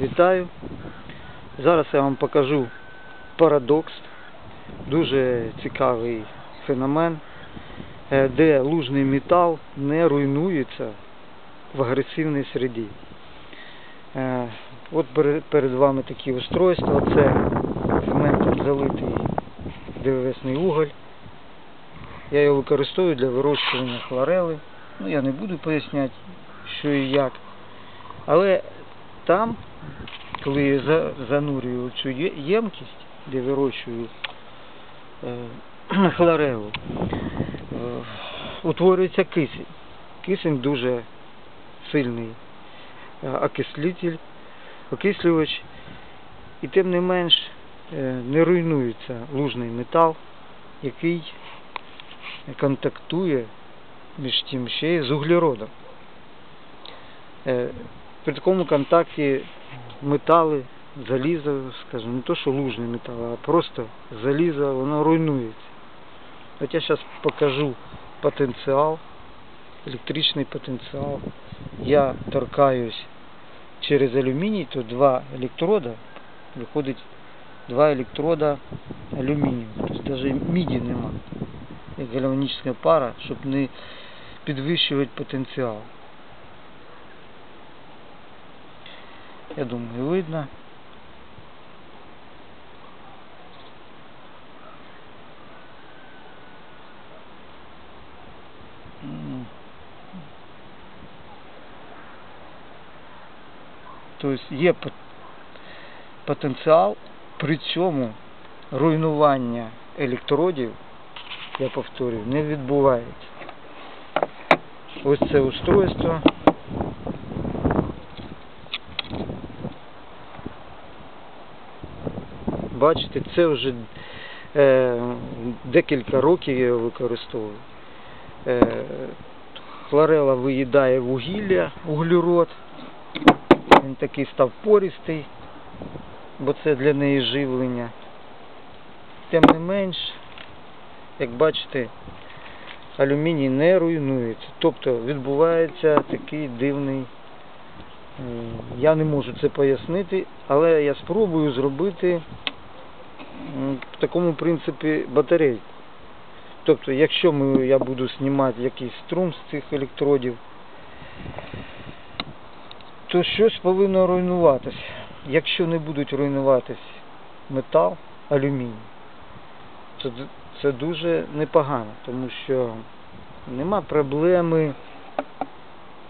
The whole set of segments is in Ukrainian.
Вітаю. Зараз я вам покажу парадокс. Дуже цікавий феномен, е, де лужний метал не руйнується в агресивній середі. Е, От перед вами такі устройства. Це цементом залитий ДВСний уголь. Я його використовую для вирощування хлорели. Ну, я не буду поясняти, що і як. Але там, коли я за- занурюю цю ємкість, де вирощую е, хлорелу, е, утворюється кисень. Кисень дуже сильний е, окислитель, окислювач. І тим не менш не руйнується лужний метал, який контактує між тим ще й з углеродом. При такому контакті метали, залізо, скажімо, не то, що лужний метал, а просто залізо, воно руйнується. От я зараз покажу потенціал, електричний потенціал. Я торкаюсь через алюміній, то два електрода, виходить два електрода алюмінію. Тобто навіть міді нема, як гальванічна пара, щоб не підвищувати потенціал. Я думаю, видно. М. Тобто є потенціал, при цьому руйнування електродів, я повторюю, не відбувається. Ось це устройство. Бачите, це вже е, декілька років я його використовую. Е, хлорела виїдає вугілля, углерод. Він такий став пористий, бо це для неї живлення. Тим не менш, як бачите, алюміній не руйнується. Тобто відбувається такий дивний. Я не можу це пояснити, але я спробую зробити в такому принципі батарейку. Тобто, якщо ми, я буду знімати якийсь струм з цих електродів, то щось повинно руйнуватись. Якщо не будуть руйнуватись метал, алюміній, то це дуже непогано, тому що нема проблеми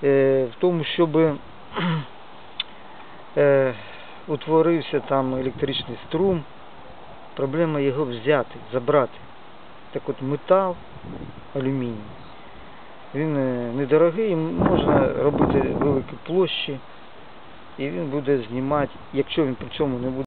е, в тому, щоб е, утворився там електричний струм. Проблема його взяти, забрати. Так от метал, алюміній, він е, недорогий, можна робити великі площі, і він буде знімати, якщо він при цьому не буде